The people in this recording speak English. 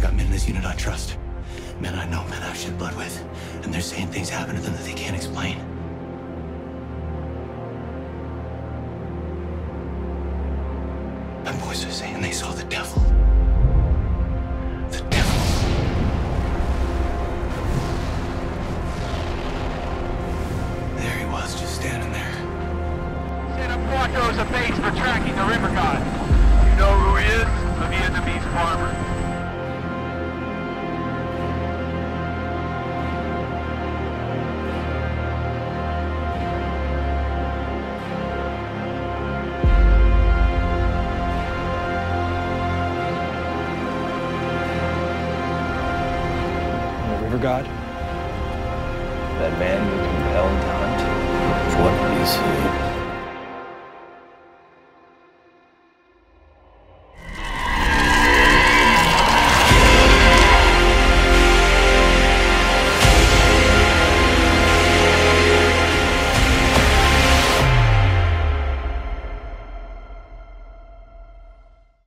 got men in this unit I trust. Men I know, men I've shed blood with. And they're saying things happen to them that they can't explain. My boys are saying they saw the devil. The devil. There he was, just standing there. A base for tracking the river god. River god? That man you're compelled to hunt? What did he see?